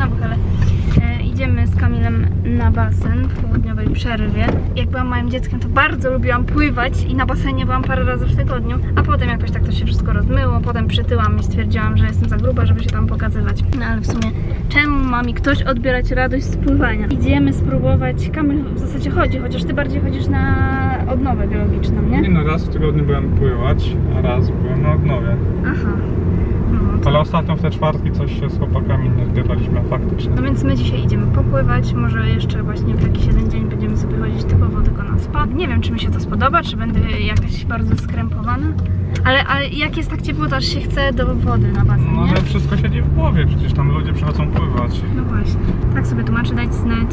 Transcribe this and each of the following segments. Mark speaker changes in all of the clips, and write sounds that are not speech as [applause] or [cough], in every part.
Speaker 1: nowych, ale e, idziemy z Kamilem na basen w południowej przerwie. Jak byłam małym dzieckiem, to bardzo lubiłam pływać i na basenie byłam parę razy w tygodniu, a potem jakoś tak to się wszystko rozmyło. Potem przytyłam i stwierdziłam, że jestem za gruba, żeby się tam pokazywać. No ale w sumie, czemu ma mi ktoś odbierać radość z pływania? Idziemy spróbować. Kamil w zasadzie chodzi, chociaż ty bardziej chodzisz na odnowę biologiczną, nie?
Speaker 2: Nie no, raz w tygodniu byłem pływać, a raz byłem na odnowie.
Speaker 1: Aha.
Speaker 2: Ale ostatnio w te czwartki coś się z chłopakami zbieraliśmy faktycznie.
Speaker 1: No więc my dzisiaj idziemy popływać, może jeszcze właśnie w jakiś jeden dzień będziemy sobie chodzić typowo tylko na spa. Nie wiem, czy mi się to spodoba, czy będę jakaś bardzo skrępowana. Ale, ale jak jest tak ciepło, to aż się chce do wody na basen,
Speaker 2: No
Speaker 1: nie?
Speaker 2: ale wszystko siedzi w głowie, przecież tam ludzie przychodzą pływać.
Speaker 1: No właśnie. Tak sobie tłumaczę, dać znać,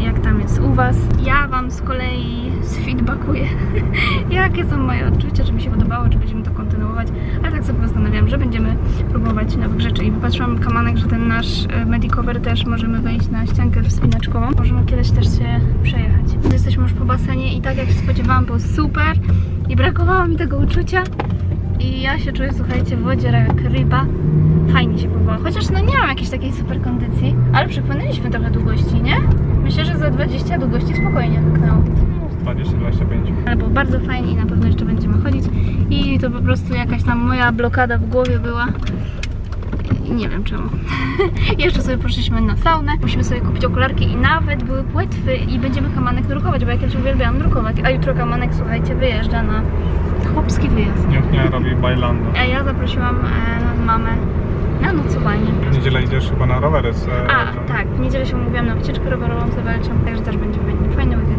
Speaker 1: y, jak tam jest u Was. Ja Wam z kolei sfeedbackuję, [laughs] jakie są moje odczucia, czy mi się podobało, czy będziemy to kontynuować. Ale tak sobie postanowiłam, że będziemy próbować nowych rzeczy. I wypatrzyłam kamanek, że ten nasz y, Medicover też możemy wejść na ściankę wspinaczkową. Możemy kiedyś też się przejechać. Jesteśmy już po basenie i tak jak się spodziewałam, było super. I brakowało mi tego uczucia. I ja się czuję, słuchajcie, w wodzie jak ryba. Fajnie się pływało. Chociaż no nie mam jakiejś takiej super kondycji, ale przepłynęliśmy trochę długości, nie? Myślę, że za 20 długości spokojnie pyknęło.
Speaker 2: 20-25.
Speaker 1: Ale było bardzo fajnie i na pewno jeszcze będziemy chodzić. I to po prostu jakaś tam moja blokada w głowie była. Nie wiem czemu. [laughs] jeszcze sobie poszliśmy na saunę. Musimy sobie kupić okularki i nawet były płetwy i będziemy kamanek drukować, bo ja kiedyś uwielbiałam drukować. A jutro kamanek, słuchajcie, wyjeżdża na chłopski wyjazd.
Speaker 2: Nie robi bajlando.
Speaker 1: A ja zaprosiłam e, mamę na nocowanie.
Speaker 2: W niedzielę idziesz chyba na rowery z... e,
Speaker 1: A, tak, w niedzielę się umówiłam na wycieczkę rowerową z Ewelcią, także też będzie fajny, weekend.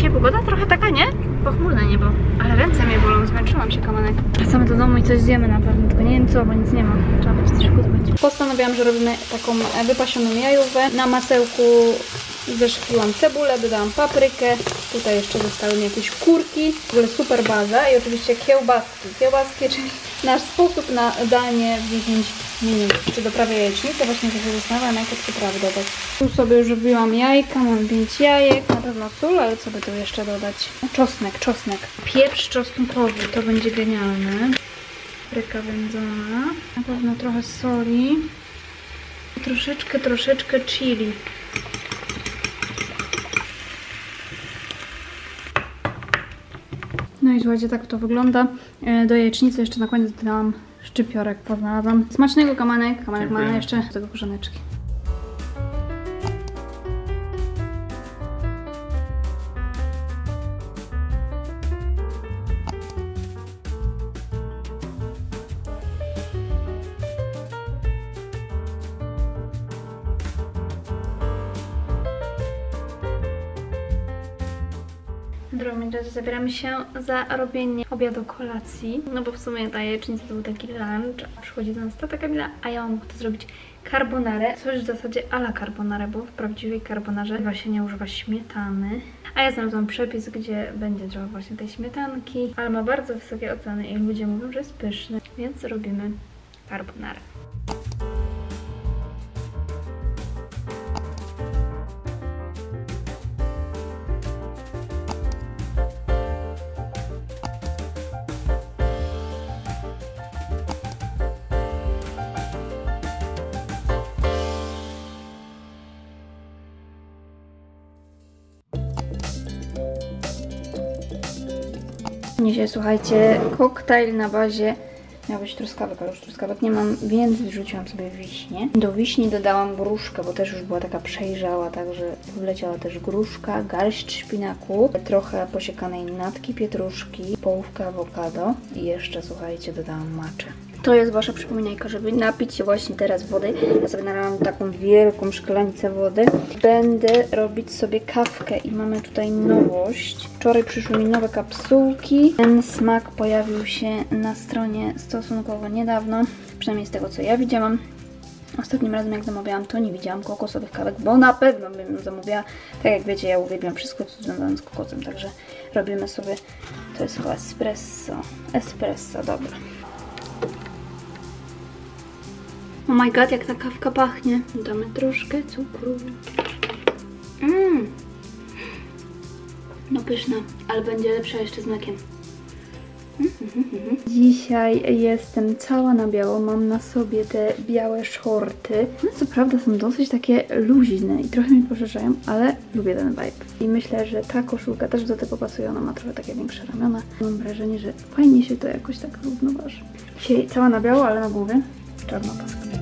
Speaker 1: Dzisiaj pogoda trochę taka, nie? Pochmurne niebo, ale ręce mnie bolą, zmęczyłam się kamanek. Wracamy do domu i coś zjemy na pewno, tylko nie wiem co, bo nic nie ma. Trzeba będzie coś gotować. Postanowiłam, że robimy taką e, wypasioną jajówę. Na masełku zeszkliłam cebulę, dodałam paprykę. Tutaj jeszcze zostały mi jakieś kurki. W ogóle super baza i oczywiście kiełbaski. Kiełbaski, czyli nasz sposób na danie w 10 minut. Czy doprawę jajecznicę, właśnie tak się zastanawiam, jakie przyprawy dodać. Tu sobie już robiłam jajka, mam 5 jajek, na pewno sól, ale co by tu jeszcze dodać? Czosnek, czosnek. Pieprz czosnkowy, to będzie genialne. Papryka wędzona, na pewno trochę soli. Troszeczkę, troszeczkę chili. No i słuchajcie, tak to wygląda. E, Do jajecznicy jeszcze na koniec dodałam szczypiorek, poznalazłam. Smacznego kamanek, kamanek ma jeszcze do tego korzoneczki. Drogą międzyczasie zabieramy się za robienie obiadu kolacji, no bo w sumie ta jajecznica to był taki lunch, przychodzi do nas tata Kamila, a ja mam ochotę zrobić carbonarę, coś w zasadzie a la carbonarę, bo w prawdziwej carbonarze właśnie nie używa śmietany. A ja znalazłam przepis, gdzie będzie trochę właśnie tej śmietanki, ale ma bardzo wysokie oceny i ludzie mówią, że jest pyszny, więc robimy carbonarę. Słuchajcie, koktajl na bazie miał być truskawek, ale już truskawek nie mam, więc wrzuciłam sobie wiśnie. Do wiśni dodałam gruszkę, bo też już była taka przejrzała, także wleciała też gruszka, garść szpinaku, trochę posiekanej natki pietruszki, połówkę awokado i jeszcze słuchajcie, dodałam maczę. To jest wasza przypominajka, żeby napić się właśnie teraz wody. Ja sobie nalałam taką wielką szklanicę wody. Będę robić sobie kawkę i mamy tutaj nowość. Wczoraj przyszły mi nowe kapsułki. Ten smak pojawił się na stronie stosunkowo niedawno, przynajmniej z tego co ja widziałam. Ostatnim razem jak zamawiałam to nie widziałam kokosowych kawek, bo na pewno bym zamówiła. Tak jak wiecie, ja uwielbiam wszystko co związane z kokosem, także robimy sobie, to jest chyba espresso. Espresso, dobra. Oh my god, jak ta kawka pachnie. Damy troszkę cukru. Mmm. No pyszna, ale będzie lepsza jeszcze z mlekiem. [laughs] Dzisiaj jestem cała na biało, mam na sobie te białe shorty. No co prawda są dosyć takie luźne i trochę mi poszerzają, ale lubię ten vibe. I myślę, że ta koszulka też do tego pasuje, ona ma trochę takie większe ramiona. Mam wrażenie, że fajnie się to jakoś tak równoważy. Dzisiaj cała na biało, ale na głowie czarna paska.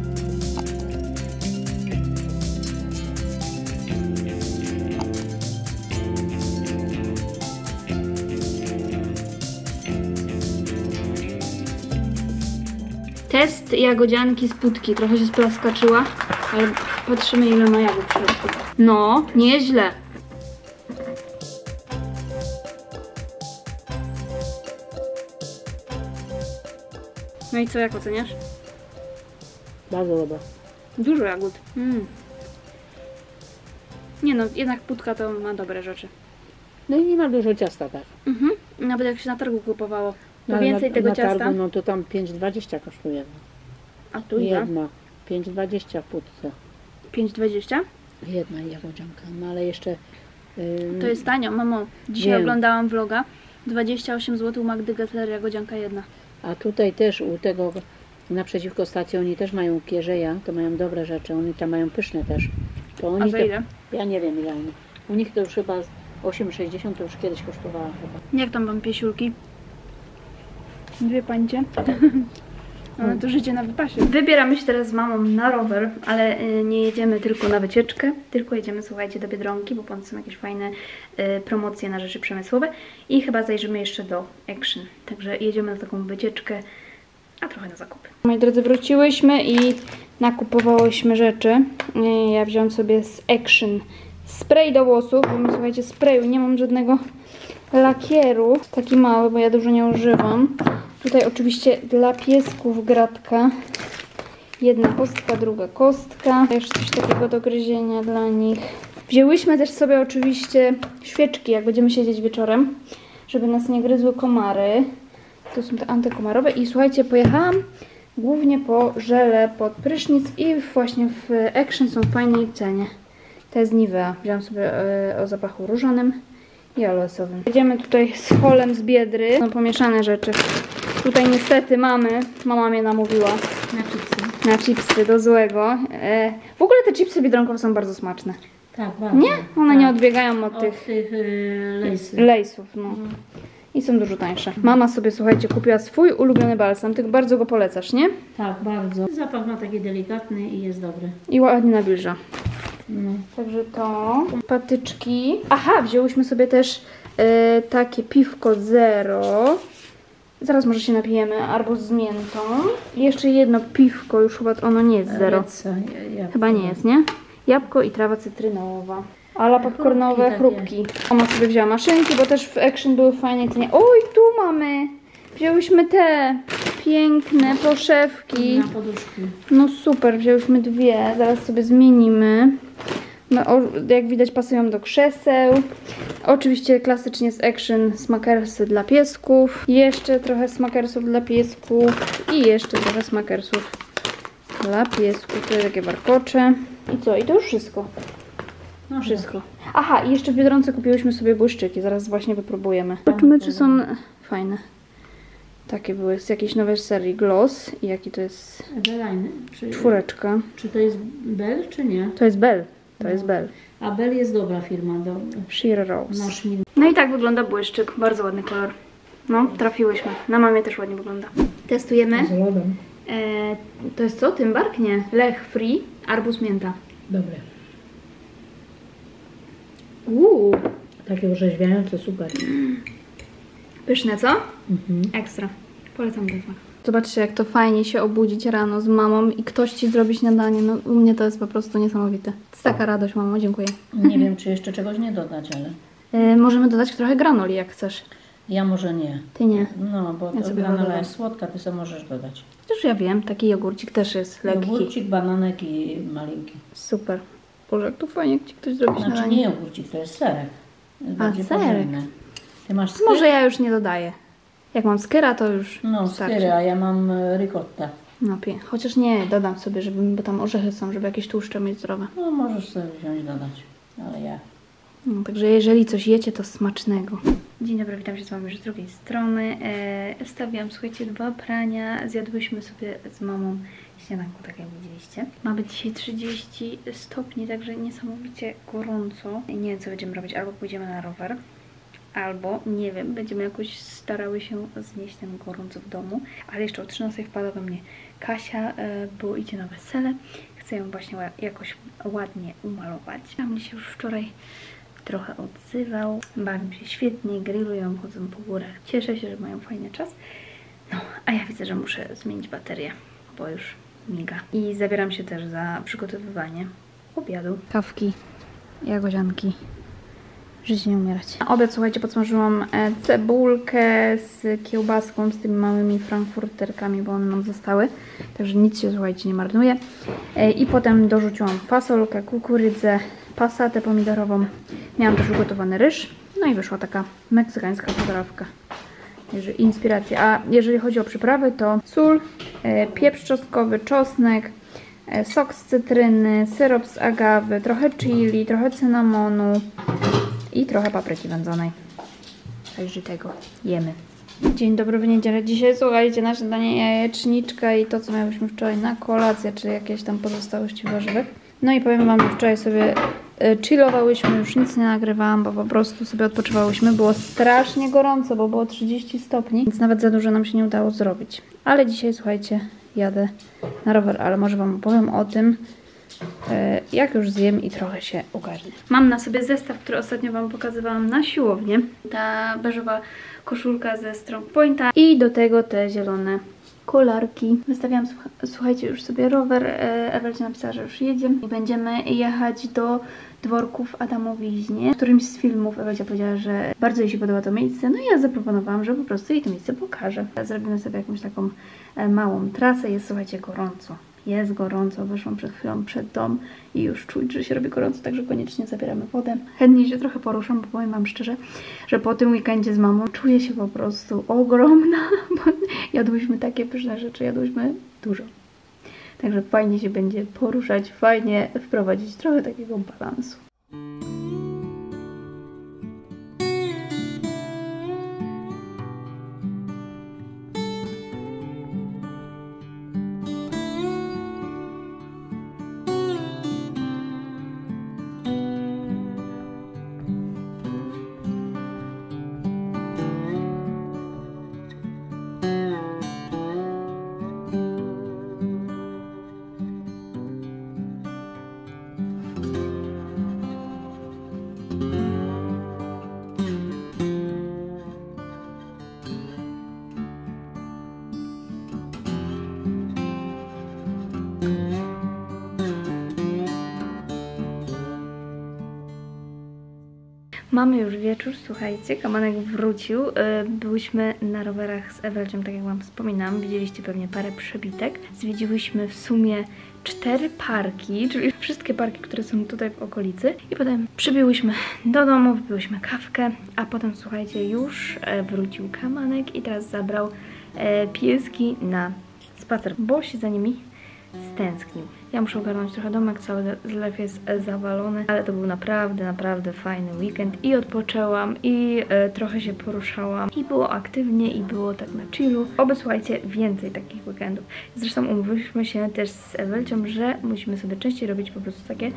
Speaker 1: Test jagodzianki z putki. Trochę się splaskaczyła, ale patrzymy ile ma jagód w środku. No, nieźle. No i co, jak oceniasz?
Speaker 3: Bardzo dobre.
Speaker 1: Dużo jagód. Mm. Nie no, jednak putka to ma dobre rzeczy.
Speaker 3: No i nie ma dużo ciasta tak.
Speaker 1: Mhm. Nawet jak się na targu kupowało,
Speaker 3: No,
Speaker 1: więcej
Speaker 3: na,
Speaker 1: tego
Speaker 3: na
Speaker 1: ciasta.
Speaker 3: Targu, no to tam 5,20 kosztuje.
Speaker 1: A tu ile?
Speaker 3: Jedna. 5,20 w pudce.
Speaker 1: 5,20?
Speaker 3: Jedna jagodzianka. No ale jeszcze... ym,
Speaker 1: To jest tanio, mamo. Dzisiaj
Speaker 3: Wiem.
Speaker 1: oglądałam vloga. 28 zł Magdy Gessler jagodzianka jedna.
Speaker 3: A tutaj też u tego naprzeciwko stacji oni też mają kierzeja, to mają dobre rzeczy. Oni tam mają pyszne też. To oni
Speaker 1: A za
Speaker 3: to,
Speaker 1: ile?
Speaker 3: Ja nie wiem ile oni. U nich to już chyba z 8,60 to już kiedyś kosztowała chyba.
Speaker 1: Jak tam wam piesiulki? Dwie pańcie. [laughs] No to życie na wypasie. Wybieramy się teraz z mamą na rower, ale y, nie jedziemy tylko na wycieczkę, tylko jedziemy, słuchajcie, do Biedronki, bo tam są jakieś fajne y, promocje na rzeczy przemysłowe i chyba zajrzymy jeszcze do Action. Także jedziemy na taką wycieczkę, a trochę na zakupy. Moi drodzy, wróciłyśmy i nakupowałyśmy rzeczy. Y, Ja wziąłam sobie z Action spray do włosów, bo my, słuchajcie, sprayu nie mam żadnego lakieru, taki mały, bo ja dużo nie używam. Tutaj oczywiście dla piesków gratka. Jedna kostka, druga kostka. Jeszcze coś takiego do gryzienia dla nich. Wzięłyśmy też sobie oczywiście świeczki, jak będziemy siedzieć wieczorem, żeby nas nie gryzły komary. To są te antykomarowe. I słuchajcie, pojechałam głównie po żele pod prysznic i właśnie w Action są w fajnej cenie. To jest Nivea. Wziąłam sobie e, o zapachu różanym i aloesowym. Jedziemy tutaj z holem z Biedry. Są pomieszane rzeczy. Tutaj niestety mamy, mama mnie namówiła
Speaker 3: Na chipsy.
Speaker 1: na chipsy do złego. E, w ogóle te chipsy biedronkowe są bardzo smaczne.
Speaker 3: Tak, bardzo.
Speaker 1: Nie? One
Speaker 3: tak.
Speaker 1: nie odbiegają od
Speaker 3: Od
Speaker 1: tych
Speaker 3: tych y, lejsy.
Speaker 1: lejsów. No. I są dużo tańsze. Mama sobie, słuchajcie, kupiła swój ulubiony balsam. Ty bardzo go polecasz, nie?
Speaker 3: Tak, bardzo. Zapach ma taki delikatny i jest dobry.
Speaker 1: I ładnie nawilża.
Speaker 3: No.
Speaker 1: Także to. Patyczki. Aha, wzięłyśmy sobie też e, takie piwko zero. Zaraz może się napijemy. Arbuz z miętą. I jeszcze jedno piwko, już chyba ono nie jest zero.
Speaker 3: Ja.
Speaker 1: Chyba nie jest, nie? Jabłko i trawa cytrynowa. Ala popcornowe
Speaker 3: Chrupki
Speaker 1: chrupki. Mama sobie wzięła maszynki, bo też w Action były fajne cenie. Oj, tu mamy! Wzięłyśmy te piękne poszewki.
Speaker 3: Na poduszki.
Speaker 1: No super, wzięłyśmy dwie, zaraz sobie zmienimy. No, jak widać pasują do krzeseł. Oczywiście klasycznie z Action smakersy dla piesków. Jeszcze trochę smakersów dla piesków. I jeszcze trochę smakersów dla piesków. Tutaj takie warkocze. I co? I to już wszystko.
Speaker 3: No,
Speaker 1: Wszystko. Aha, i jeszcze w Biedronce kupiłyśmy sobie błyszczyki. Zaraz właśnie wypróbujemy. Zobaczymy, czy są fajne. Takie były z jakiejś nowej serii Gloss. I jaki to jest
Speaker 3: Eveline. Czy,
Speaker 1: czwóreczka.
Speaker 3: czy to jest Bell, czy nie?
Speaker 1: To jest Bell. To jest Bell.
Speaker 3: A Bell jest dobra firma. Do,
Speaker 1: Sheer Rose.
Speaker 3: nasz min.
Speaker 1: No i tak wygląda błyszczyk. Bardzo ładny kolor. No, trafiłyśmy. Na mamie też ładnie wygląda. Testujemy.
Speaker 3: Z lodem.
Speaker 1: E, to jest co? Tymbark? Nie. Lech Free. Arbuz mięta.
Speaker 3: Dobre.
Speaker 1: Uuu.
Speaker 3: Takie orzeźwiające, super.
Speaker 1: Pyszne, co?
Speaker 3: Mhm.
Speaker 1: Ekstra. Polecam ten smak. Zobaczcie, jak to fajnie się obudzić rano z mamą i ktoś ci zrobi śniadanie. No, u mnie to jest po prostu niesamowite. To jest taka radość, mamo. Dziękuję.
Speaker 4: Nie wiem, czy jeszcze czegoś nie dodać, ale
Speaker 1: E, możemy dodać trochę granoli, jak chcesz.
Speaker 4: ja może nie.
Speaker 1: Ty nie.
Speaker 4: No, bo
Speaker 1: Ja
Speaker 4: to granola jest słodka, ty sobie możesz dodać.
Speaker 1: Już ja wiem, taki jogurcik też jest lekki.
Speaker 4: Jogurcik, bananek i malinki.
Speaker 1: Super. Boże, jak to fajnie, jak ci ktoś zrobi
Speaker 4: Znaczy
Speaker 1: śniadanie.
Speaker 4: nie jogurcik, to jest serek. Jest
Speaker 1: A, serek.
Speaker 4: pożywny. Ty masz styr?
Speaker 1: Może ja już nie dodaję. Jak mam skyra, to już
Speaker 4: No,
Speaker 1: starczy.
Speaker 4: a ja mam e, ricottę.
Speaker 1: No pie. Chociaż nie, dodam sobie, żeby, bo tam orzechy są, żeby jakieś tłuszcze mieć zdrowe.
Speaker 4: No, możesz sobie wziąć, dodać. Ale ja
Speaker 1: No, także jeżeli coś jecie, to smacznego. Dzień dobry, witam się z Wami już z drugiej strony. E, wstawiłam, słuchajcie, dwa prania. Zjadłyśmy sobie z mamą śniadanku, tak jak widzieliście. Ma być dzisiaj 30 stopni, także niesamowicie gorąco. I nie wiem, co będziemy robić. Albo pójdziemy na rower, albo, nie wiem, będziemy jakoś starały się znieść ten gorąco w domu. Ale jeszcze o 13 wpada do mnie Kasia, e, bo idzie na wesele. Chcę ją właśnie ła- jakoś ładnie umalować. A mnie się już wczoraj trochę odzywał. Bawią się świetnie, grillują, chodzą po górach. Cieszę się, że mają fajny czas. No, a ja widzę, że muszę zmienić baterię, bo już miga. I zabieram się też za przygotowywanie obiadu. Kawki, jagodzianki. Żyć nie umierać. Na obiad, słuchajcie, podsmażyłam e, cebulkę z kiełbaską, z tymi małymi frankfurterkami, bo one nam zostały. Także nic się, słuchajcie, nie marnuje. E, I potem dorzuciłam fasolkę, kukurydzę, pasatę pomidorową. Miałam też ugotowany ryż. No i wyszła taka meksykańska potrawka. Inspiracja. A jeżeli chodzi o przyprawy, to sól, e, pieprz czosnkowy, czosnek, sok z cytryny, syrop z agawy, trochę chili, trochę cynamonu i trochę papryki wędzonej. Także tego jemy. Dzień dobry w niedzielę. Dzisiaj słuchajcie, nasze danie jajeczniczka i to, co miałyśmy wczoraj na kolację, czy jakieś tam pozostałości warzywek. No i powiem Wam, że wczoraj sobie e, chillowałyśmy, już nic nie nagrywałam, bo po prostu sobie odpoczywałyśmy. Było strasznie gorąco, bo było 30 stopni, więc nawet za dużo nam się nie udało zrobić. Ale dzisiaj, słuchajcie, jadę na rower, ale może Wam opowiem o tym, jak już zjem i trochę się ogarnę. Mam na sobie zestaw, który ostatnio Wam pokazywałam na siłownię. Ta beżowa koszulka ze Strong Pointa i do tego te zielone kolarki. Wystawiałam, słucha- słuchajcie, już sobie rower. E, Ewelcia napisała, że już jedzie i będziemy jechać do dworków Adamowiźnie. W którymś z filmów Ewelcia powiedziała, że bardzo jej się podoba to miejsce, no i ja zaproponowałam, że po prostu jej to miejsce pokażę. Zrobimy sobie jakąś taką e, małą trasę. Jest, słuchajcie, gorąco. Jest gorąco, wyszłam przed chwilą przed dom i już czuć, że się robi gorąco, także koniecznie zabieramy wodę. Chętnie się trochę poruszam, bo powiem Wam szczerze, że po tym weekendzie z mamą czuję się po prostu ogromna, [laughs] bo jadłyśmy takie pyszne rzeczy, jadłyśmy dużo. Także fajnie się będzie poruszać, fajnie wprowadzić trochę takiego balansu. Mamy już wieczór, słuchajcie, Kamanek wrócił. Yy, Byłyśmy na rowerach z Ewelcią, tak jak Wam wspominałam. Widzieliście pewnie parę przebitek. Zwiedziłyśmy w sumie cztery parki, czyli wszystkie parki, które są tutaj w okolicy. I potem przybyłyśmy do domu, wypiłyśmy kawkę, a potem, słuchajcie, już e, wrócił Kamanek i teraz zabrał e, pieski na spacer, bo się za nimi stęsknił. Ja muszę ogarnąć trochę domek, cały zlew jest e, zawalony, ale to był naprawdę, naprawdę fajny weekend i odpoczęłam i e, trochę się poruszałam i było aktywnie i było tak na chillu. Oby słuchajcie, więcej takich weekendów. Zresztą umówiliśmy się też z Ewelcią, że musimy sobie częściej robić po prostu takie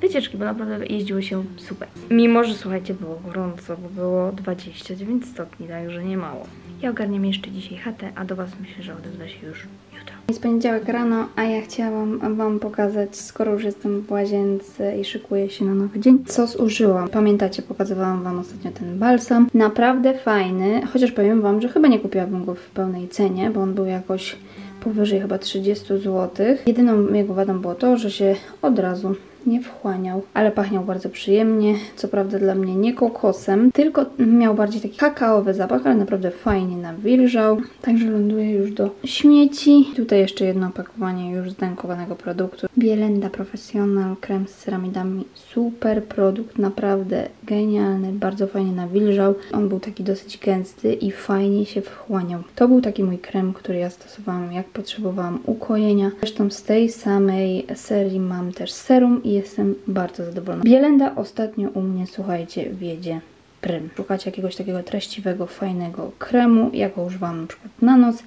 Speaker 1: wycieczki, bo naprawdę jeździły się super. Mimo, że słuchajcie, było gorąco, bo było 29 stopni, także nie mało. Ja ogarniam jeszcze dzisiaj chatę, a do Was myślę, że odezwę się już jutro. Jest poniedziałek rano, a ja chciałam Wam pokazać, skoro już jestem w łazience i szykuję się na nowy dzień, co zużyłam. Pamiętacie, pokazywałam Wam ostatnio ten balsam. Naprawdę fajny, chociaż powiem Wam, że chyba nie kupiłabym go w pełnej cenie, bo on był jakoś powyżej chyba 30 zł. Jedyną jego wadą było to, że się od razu nie wchłaniał, ale pachniał bardzo przyjemnie. Co prawda dla mnie nie kokosem, tylko miał bardziej taki kakaowy zapach, ale naprawdę fajnie nawilżał. Także ląduje już do śmieci. Tutaj jeszcze jedno opakowanie już zdankowanego produktu. Bielenda Professional krem z ceramidami. Super produkt, naprawdę genialny, bardzo fajnie nawilżał. On był taki dosyć gęsty i fajnie się wchłaniał. To był taki mój krem, który ja stosowałam jak potrzebowałam ukojenia. Zresztą z tej samej serii mam też serum i jestem bardzo zadowolona. Bielenda ostatnio u mnie, słuchajcie, wiedzie prym. Szukacie jakiegoś takiego treściwego, fajnego kremu, ja go używam na przykład na noc,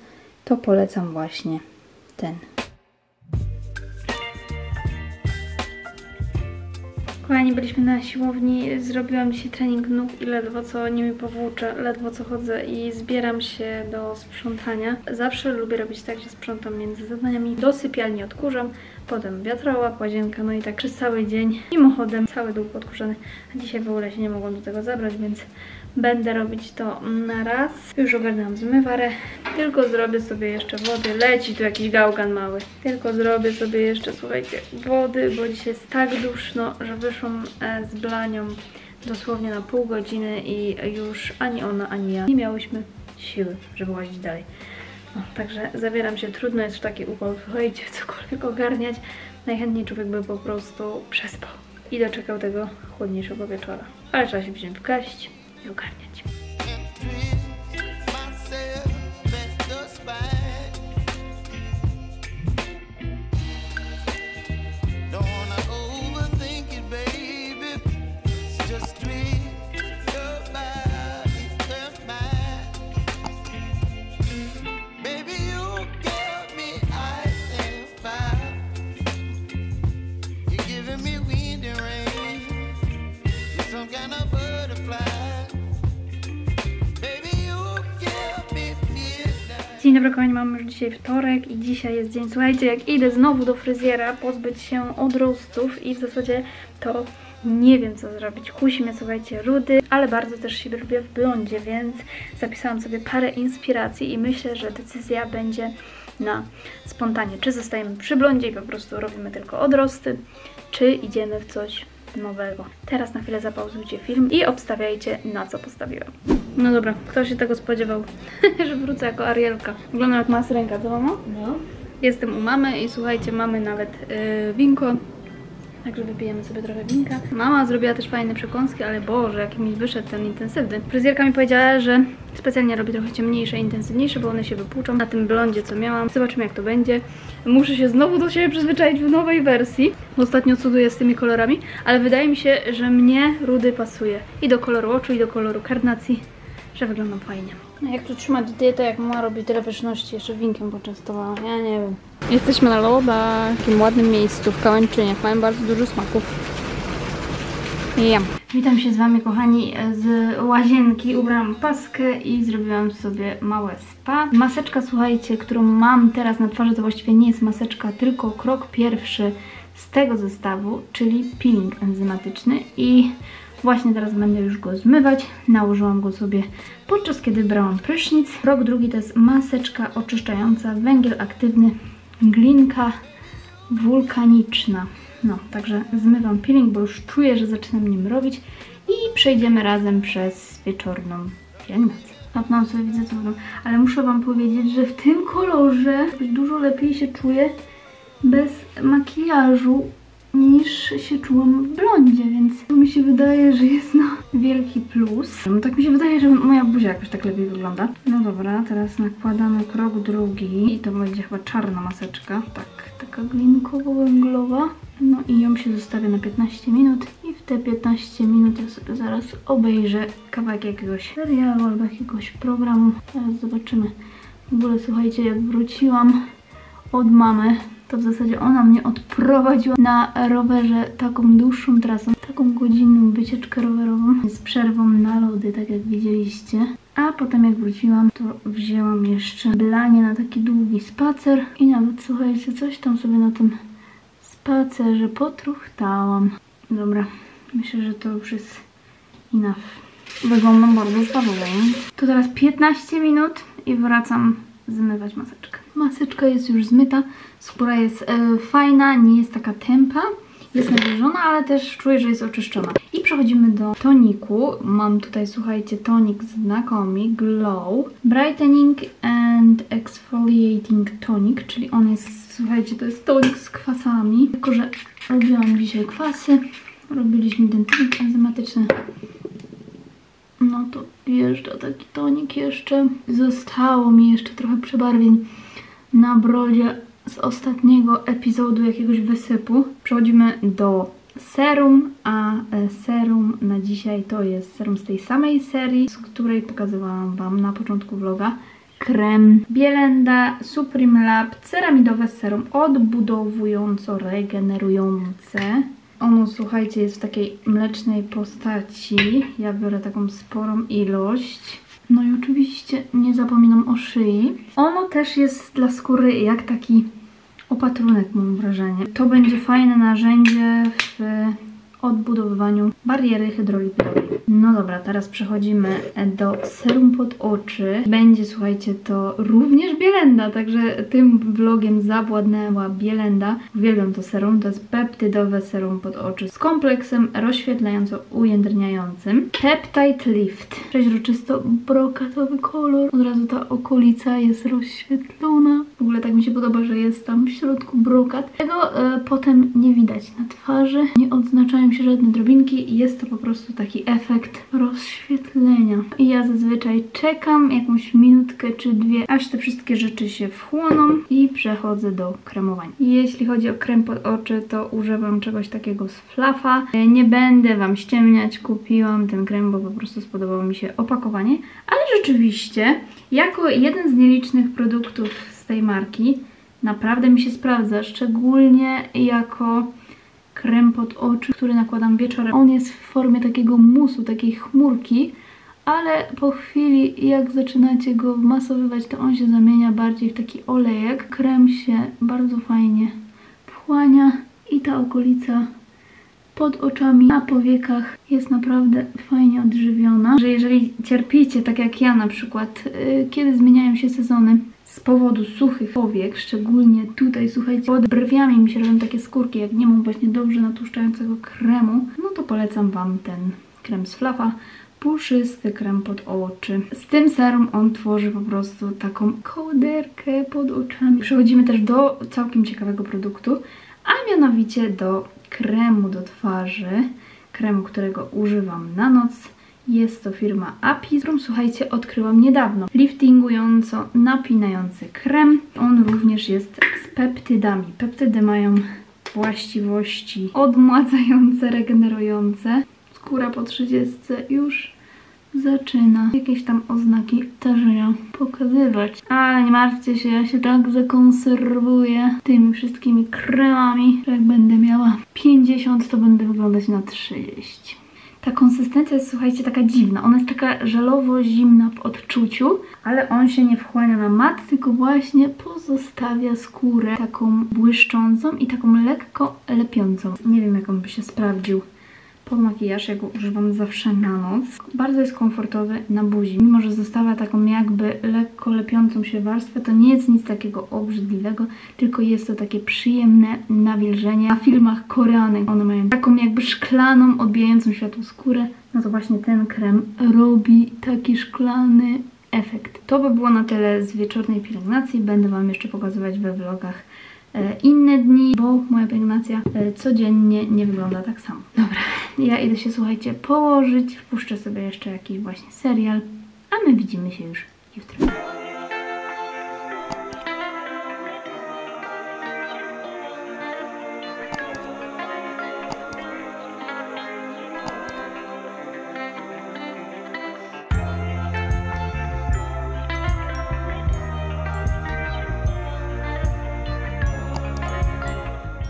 Speaker 1: to polecam właśnie ten. Kochani, byliśmy na siłowni, zrobiłam dzisiaj trening nóg i ledwo co nimi powłóczę, ledwo co chodzę i zbieram się do sprzątania. Zawsze lubię robić tak, że sprzątam między zadaniami. Do sypialni odkurzam, potem wiatrołap, łazienka, no i tak przez cały dzień. Mimochodem cały dół podkurzony. Dzisiaj w ogóle się nie mogłam do tego zabrać, więc będę robić to na raz. Już ogarnęłam zmywarę, tylko zrobię sobie jeszcze wody. Leci tu jakiś gałgan mały. Tylko zrobię sobie jeszcze, słuchajcie, wody, bo dzisiaj jest tak duszno, że wyszłam e, z Blanią dosłownie na pół godziny i już ani ona, ani ja nie miałyśmy siły, żeby łazić dalej. No, także zabieram się, trudno jest w taki upał, słuchajcie, cokolwiek ogarniać. Najchętniej człowiek by po prostu przespał i doczekał tego chłodniejszego wieczora. Ale trzeba się wziąć w garść i ogarniać. Dzień dobry kochani, mamy już dzisiaj wtorek i dzisiaj jest dzień, słuchajcie, jak idę znowu do fryzjera pozbyć się odrostów i w zasadzie to nie wiem co zrobić. Kusi mnie, słuchajcie, rudy, ale bardzo też siebie lubię w blondzie, więc zapisałam sobie parę inspiracji i myślę, że decyzja będzie na spontanie. Czy zostajemy przy blondzie i po prostu robimy tylko odrosty, czy idziemy w coś nowego. Teraz na chwilę zapauzujcie film i obstawiajcie na co postawiłam. No dobra, kto się tego spodziewał, [laughs] że wrócę jako Arielka. Wyglądam jak mas ręka, co mamo?
Speaker 4: No.
Speaker 1: Jestem u mamy i słuchajcie, mamy nawet yy, winko. Także wypijemy sobie trochę winka. Mama zrobiła też fajne przekąski, ale Boże, jaki mi wyszedł ten intensywny. Fryzjerka mi powiedziała, że specjalnie robi trochę ciemniejsze, intensywniejsze, bo one się wypłuczą na tym blondzie, co miałam. Zobaczymy, jak to będzie. Muszę się znowu do siebie przyzwyczaić w nowej wersji. Ostatnio cuduję z tymi kolorami, ale wydaje mi się, że mnie rudy pasuje. I do koloru oczu, i do koloru karnacji, że wyglądam fajnie. No jak tu trzymać dietę, jak mama robi tyle pyszności, jeszcze winkiem poczęstowała, ja nie wiem. Jesteśmy na Loda, w takim ładnym miejscu w Kałęczynie. Mają bardzo dużo smaków. Jem. Witam się z Wami, kochani, z łazienki. Ubrałam paskę i zrobiłam sobie małe spa. Maseczka, słuchajcie, którą mam teraz na twarzy, to właściwie nie jest maseczka, tylko krok pierwszy z tego zestawu, czyli peeling enzymatyczny i właśnie teraz będę już go zmywać. Nałożyłam go sobie podczas kiedy brałam prysznic. Krok drugi to jest maseczka oczyszczająca, węgiel aktywny, glinka wulkaniczna. No, także zmywam peeling, bo już czuję, że zaczynam nim robić i przejdziemy razem przez wieczorną pielęgnację. Napnąłam sobie, widzę co ale muszę Wam powiedzieć, że w tym kolorze dużo lepiej się czuję bez makijażu niż się czułam w blondzie, więc mi się wydaje, że jest no wielki plus. No tak mi się wydaje, że moja buzia jakoś tak lepiej wygląda. No dobra, teraz nakładamy krok drugi i to będzie chyba czarna maseczka. Tak, taka glinkowo-węglowa. No i ją się zostawię na 15 minut i w te 15 minut ja sobie zaraz obejrzę kawałek jakiegoś serialu albo jakiegoś programu. Teraz zobaczymy. W ogóle słuchajcie, jak wróciłam od mamy, to w zasadzie ona mnie odprowadziła na rowerze taką dłuższą trasą, taką godzinną wycieczkę rowerową z przerwą na lody, tak jak widzieliście. A potem jak wróciłam, to wzięłam jeszcze blanie na taki długi spacer i nawet, słuchajcie, coś tam sobie na tym spacerze potruchtałam. Dobra, myślę, że to już jest enough. Wyglądam bardzo zadowolona. To teraz 15 minut i wracam zmywać maseczkę. Maseczka jest już zmyta, skóra jest e, fajna, nie jest taka tępa, jest nawilżona, ale też czuję, że jest oczyszczona. I przechodzimy do toniku. Mam tutaj, słuchajcie, tonik znakomy, Glow Brightening and Exfoliating Tonic, czyli on jest, słuchajcie, to jest tonik z kwasami. Tylko, że robiłam dzisiaj kwasy, robiliśmy ten tonik enzymatyczny. No to wjeżdża taki tonik jeszcze. Zostało mi jeszcze trochę przebarwień na brodzie z ostatniego epizodu jakiegoś wysypu. Przechodzimy do serum, a e, serum na dzisiaj to jest serum z tej samej serii, z której pokazywałam Wam na początku vloga. Krem Bielenda Supreme Lab ceramidowe serum odbudowująco-regenerujące. Ono, słuchajcie, jest w takiej mlecznej postaci. Ja biorę taką sporą ilość. No i oczywiście nie zapominam o szyi. Ono też jest dla skóry jak taki opatrunek, mam wrażenie. To będzie fajne narzędzie w odbudowywaniu bariery hydrolipidowej. No dobra, teraz przechodzimy do serum pod oczy. Będzie, słuchajcie, to również Bielenda, także tym vlogiem zawładnęła Bielenda. Uwielbiam to serum, to jest peptydowe serum pod oczy z kompleksem rozświetlająco-ujędrniającym. Peptide Lift. Przeźroczysto-brokatowy kolor. Od razu ta okolica jest rozświetlona. W ogóle tak mi się podoba, że jest tam w środku brokat. Tego e, potem nie widać na twarzy. Nie odznaczają się żadne drobinki. Jest to po prostu taki efekt rozświetlenia. I ja zazwyczaj czekam jakąś minutkę czy dwie, aż te wszystkie rzeczy się wchłoną i przechodzę do kremowania. Jeśli chodzi o krem pod oczy, to używam czegoś takiego z Flafa. E, Nie będę Wam ściemniać, kupiłam ten krem, bo po prostu spodobało mi się opakowanie. Ale rzeczywiście, jako jeden z nielicznych produktów z tej marki, naprawdę mi się sprawdza, szczególnie jako krem pod oczy, który nakładam wieczorem. On jest w formie takiego musu, takiej chmurki, ale po chwili jak zaczynacie go masowywać, to on się zamienia bardziej w taki olejek. Krem się bardzo fajnie wchłania i ta okolica pod oczami, na powiekach jest naprawdę fajnie odżywiona. Że jeżeli cierpicie, tak jak ja na przykład, yy, kiedy zmieniają się sezony z powodu suchych powiek, szczególnie tutaj, słuchajcie, pod brwiami mi się robią takie skórki, jak nie mam właśnie dobrze natłuszczającego kremu, no to polecam Wam ten krem z Flafa. Puszysty krem pod oczy. Z tym serum on tworzy po prostu taką kołderkę pod oczami. Przechodzimy też do całkiem ciekawego produktu, a mianowicie do kremu do twarzy. Kremu, którego używam na noc. Jest to firma Api, którą słuchajcie odkryłam niedawno. Liftingująco napinający krem. On również jest z peptydami. Peptydy mają właściwości odmładzające, regenerujące. Skóra po 30 już zaczyna jakieś tam oznaki tarzenia pokazywać. Ale nie martwcie się, ja się tak zakonserwuję tymi wszystkimi kremami, że jak będę miała 50, to będę wyglądać na 30. Ta konsystencja jest, słuchajcie, taka dziwna. Ona jest taka żelowo-zimna w odczuciu, ale on się nie wchłania na mat, tylko właśnie pozostawia skórę taką błyszczącą i taką lekko lepiącą. Nie wiem, jak on by się sprawdził pod makijaż, ja go używam zawsze na noc. Bardzo jest komfortowy na buzi. Mimo, że zostawia taką jakby lekko lepiącą się warstwę, to nie jest nic takiego obrzydliwego, tylko jest to takie przyjemne nawilżenie. Na filmach koreanych one mają taką jakby szklaną, odbijającą światło skórę. No to właśnie ten krem robi taki szklany efekt. To by było na tyle z wieczornej pielęgnacji. Będę Wam jeszcze pokazywać we vlogach inne dni, bo moja pielęgnacja e, codziennie nie wygląda tak samo. Dobra, ja idę się, słuchajcie, położyć, wpuszczę sobie jeszcze jakiś właśnie serial, a my widzimy się już jutro.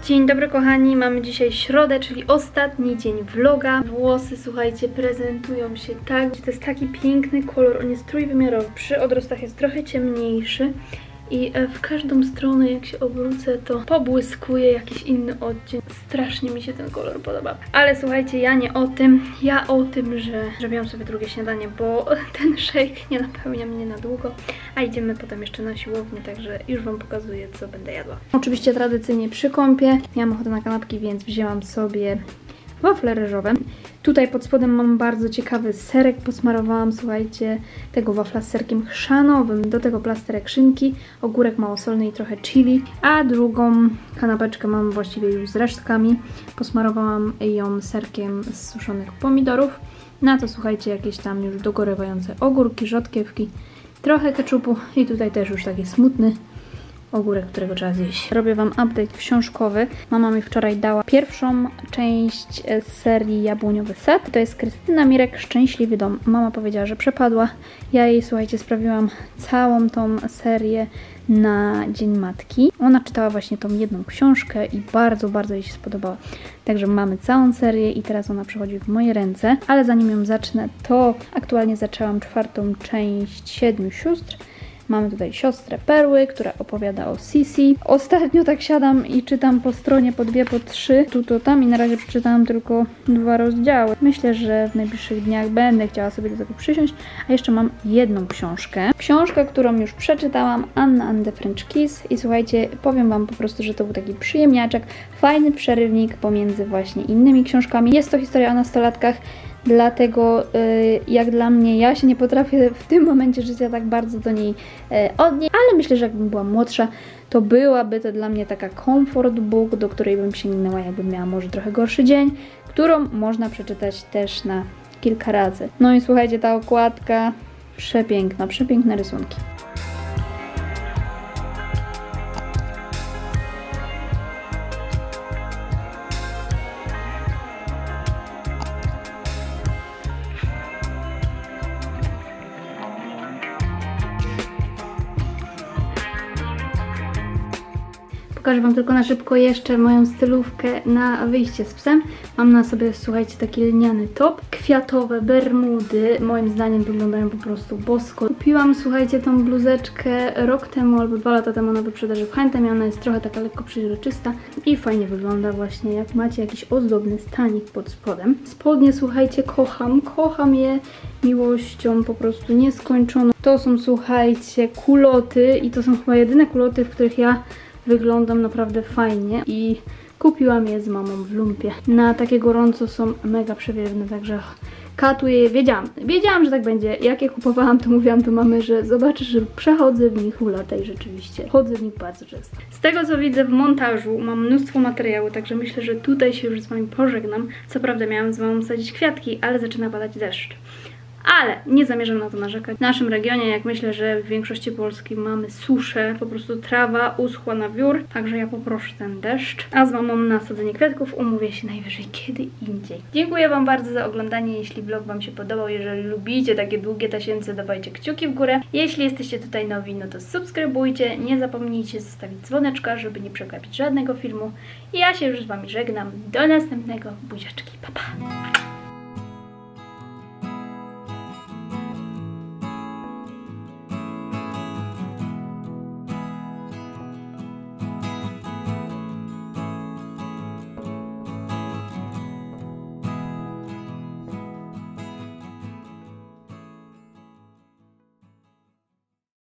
Speaker 1: Dzień dobry kochani, mamy dzisiaj środę, czyli ostatni dzień vloga. Włosy, słuchajcie, prezentują się tak, to jest taki piękny kolor, on jest trójwymiarowy. Przy odrostach jest trochę ciemniejszy i e, w każdą stronę jak się obrócę to pobłyskuje jakiś inny odcień. Strasznie mi się ten kolor podoba. Ale słuchajcie, ja nie o tym, ja o tym, że zrobiłam sobie drugie śniadanie, bo [laughs] ten shake nie napełnia mnie na długo, a idziemy potem jeszcze na siłownię, także już Wam pokazuję co będę jadła. Oczywiście tradycyjnie przy kąpie, miałam ochotę na kanapki, więc wzięłam sobie wafle ryżowe. Tutaj pod spodem mam bardzo ciekawy serek, posmarowałam, słuchajcie, tego wafla z serkiem chrzanowym, do tego plasterek szynki, ogórek małosolny i trochę chili, a drugą kanapeczkę mam właściwie już z resztkami, posmarowałam ją serkiem z suszonych pomidorów, na to słuchajcie jakieś tam już dogorewające ogórki, rzodkiewki, trochę keczupu i tutaj też już taki smutny ogórek, którego trzeba zjeść. Robię Wam update książkowy. Mama mi wczoraj dała pierwszą część serii Jabłoniowy Set. To jest Krystyna Mirek, Szczęśliwy Dom. Mama powiedziała, że przepadła. Ja jej, słuchajcie, sprawiłam całą tą serię na Dzień Matki. Ona czytała właśnie tą jedną książkę i bardzo, bardzo jej się spodobała. Także mamy całą serię i teraz ona przechodzi w moje ręce. Ale zanim ją zacznę, to aktualnie zaczęłam czwartą część Siedmiu Sióstr. Mamy tutaj siostrę Perły, która opowiada o Sisi. Ostatnio tak siadam i czytam po stronie po dwie, po trzy. Tu, to, tam i na razie przeczytałam tylko dwa rozdziały. Myślę, że w najbliższych dniach będę chciała sobie do tego przysiąść. A jeszcze mam jedną książkę. Książkę, którą już przeczytałam, Anna and the French Kiss. I słuchajcie, powiem Wam po prostu, że to był taki przyjemniaczek, fajny przerywnik pomiędzy właśnie innymi książkami. Jest to historia o nastolatkach, Dlatego y, jak dla mnie, ja się nie potrafię w tym momencie życia tak bardzo do niej y, odnieść, ale myślę, że jakbym była młodsza, to byłaby to dla mnie taka comfort book, do której bym sięgnęła, jakbym miała może trochę gorszy dzień, którą można przeczytać też na kilka razy. No i słuchajcie, ta okładka przepiękna, przepiękne rysunki. Pokażę Wam tylko na szybko jeszcze moją stylówkę na wyjście z psem. Mam na sobie, słuchajcie, taki lniany top. Kwiatowe bermudy, moim zdaniem wyglądają po prostu bosko. Kupiłam, słuchajcie, tą bluzeczkę rok temu albo dwa lata temu na wyprzedaży w H&M i ona jest trochę taka lekko przeźroczysta i fajnie wygląda właśnie, jak macie jakiś ozdobny stanik pod spodem. Spodnie, słuchajcie, kocham, kocham je miłością po prostu nieskończoną. To są, słuchajcie, kuloty i to są chyba jedyne kuloty, w których ja wyglądam naprawdę fajnie i kupiłam je z mamą w lumpie. Na takie gorąco są mega przewiewne, także katuję je. Wiedziałam, wiedziałam, że tak będzie. Jak je kupowałam, to mówiłam do mamy, że zobaczysz, że przechodzę w nich u lata i rzeczywiście chodzę w nich bardzo często. Z tego co widzę w montażu mam mnóstwo materiału, także myślę, że tutaj się już z wami pożegnam. Co prawda miałam z mamą sadzić kwiatki, ale zaczyna padać deszcz. Ale nie zamierzam na to narzekać. W naszym regionie, jak myślę, że w większości Polski mamy suszę, po prostu trawa uschła na wiór, także ja poproszę ten deszcz. A z mamą na sadzenie kwiatków umówię się najwyżej kiedy indziej. Dziękuję Wam bardzo za oglądanie, jeśli vlog Wam się podobał, jeżeli lubicie takie długie tasiemce, dawajcie kciuki w górę. Jeśli jesteście tutaj nowi, no to subskrybujcie, nie zapomnijcie zostawić dzwoneczka, żeby nie przegapić żadnego filmu. I ja się już z Wami żegnam. Do następnego. Buziaczki, pa pa!